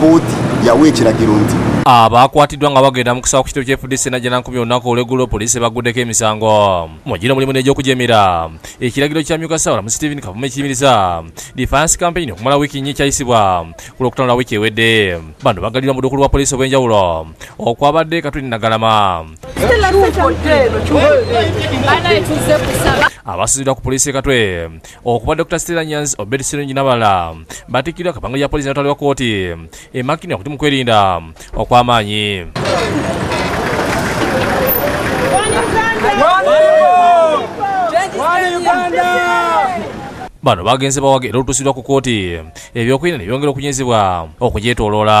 kodi ya wekera girundi abakwatiddwa nga bagenda mu kusaba ku kitebe ky'efudisi najja nankumi olunaku olweggulo poliisi baguddeko emisango. Mugino mulimu n'egyokujemera ekiragiro kya myuka sawulamu stephen kavume ekiyimiriza. Defiance campaign okumala wiiki nnya ekyayisibwa ku lwokutaano lwa wiiki ewedde. Bano bagalirwa mu dduukulu lwa poliisi obw'enjawulo. Okwabadde katuli nagalama. Abasuziddwa ku poliisi ekatwe okuva dr. Stella nyans obed sirungi n'abalala batikkirwa kapango lya poliisi n'otwalibwa kooti emakini okuti mu kwerinda okw'amaanyi bano bagenze bawaga era olutuusiddwa ku kooti ebyokwerinda ne byongera okunyezebwa okugyetooloola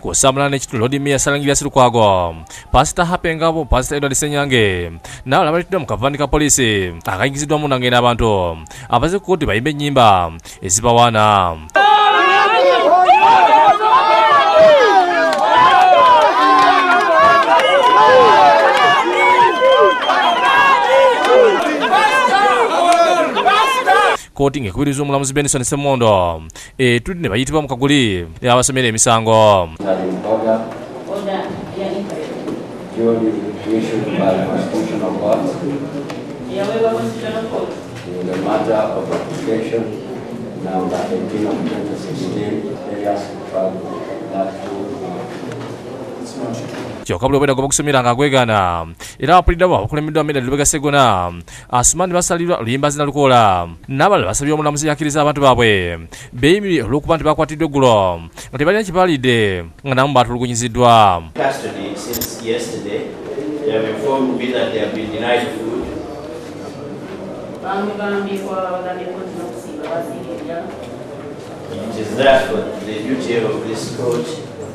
kusamulana chitulodimiya salangidwa silikwakwa pasita hapengapo pasita edward senyange nawo lamalitidwa mukavani ka polisi. Akayingizidwa munangeni abantu apaze kuti paimbe nyimba. Ezipawana ezibawaana kooti ng'ekubiriza omulamuzi benison semondo etudde ne bayitibwa mu kaguli abasomera emisango in the matter of application number 18 of 2016, areas travel. That to kyokka buli obwedda goba okusomera nga agwegaana era abapulidde abo abakulembeddwa medali lubega segona asumani basalirwa luyimba zina lukoola n'abalala basabye omulamuzi yakkiriza abantu baabwe beyimiri olw'okuba nti bakwatiddwa eggulo nga tebalina kibaalidde nga namu baatulugunyiziddwa. It is therefore the duty of this court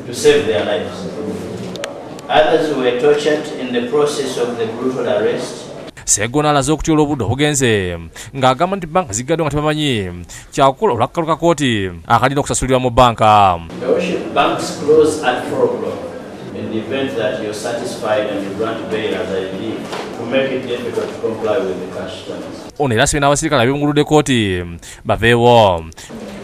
to save their lives. Others were tortured in the process of the brutal arrest. segona alaze okutyoola obudde obugenze ng'agamba nti banka ziggaddwa nga tebamanyi kyakukola olwakkalu ka akalina okusasulirwa mu banka The worship banks close at 4 o'clock. In the event that you're satisfied and you grant bail as I believe, to make it difficult to comply with the cash terms. ono era asibye n'abasirikale ab'enguludde kooti baveewo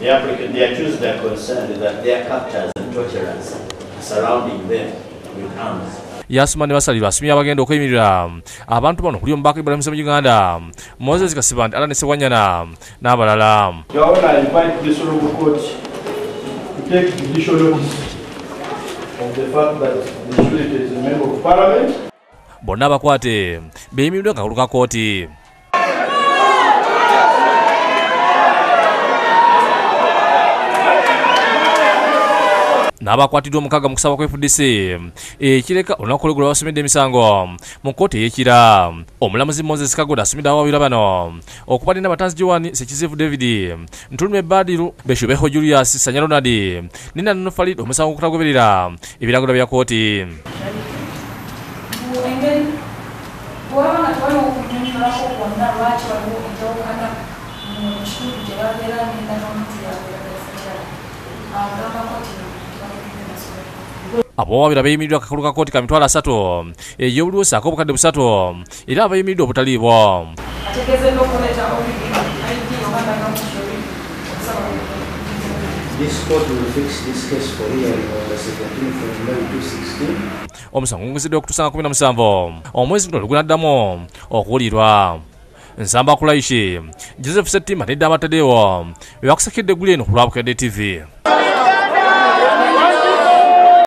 the accused are concerned that their captors and torturers surrounding them with arms. yasuma ne basalirwa asumye abagenda okuyimirira abantu bano kuli omubaka ibulamusa mu uganda moses kasiba nti ala ne sewanyana n'abalala Your Honor, I invite this honorable n'abakwatiddwa omukaaga mu kusaba kwa fdc ekireka olunaku olweggulo basomedde emisango. Mu kooti ey'ekira omulamuzi moses kagoda asomedde abawabira bano. Okuba nina batanzi joani sekizivu david ntulume badiru beshubeho julius sanya ronald nina nono farid omusango okutagoberera ebiragiro bya kooti engeri bwaba abawabira beeyimiriddwa akakulu ka kooti ka mitwalo asatu ey'obuluusi ak'obukadde busatu era abayimiridde obutaliibwo ategeezedde okuleeta This court will fix this case for hearing on the 17th of May 2016. omusango gugezeddwa okutuusa nga 17 omwezi guno lugunaddamu okuwulirwa. Nsamba kulaishi joseph settima nedda abatadeewo bebakusekedde eggulu eno ku lwabukedde tv